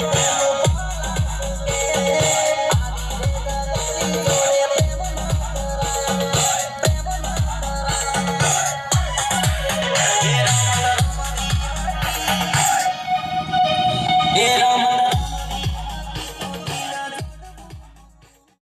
Yeah.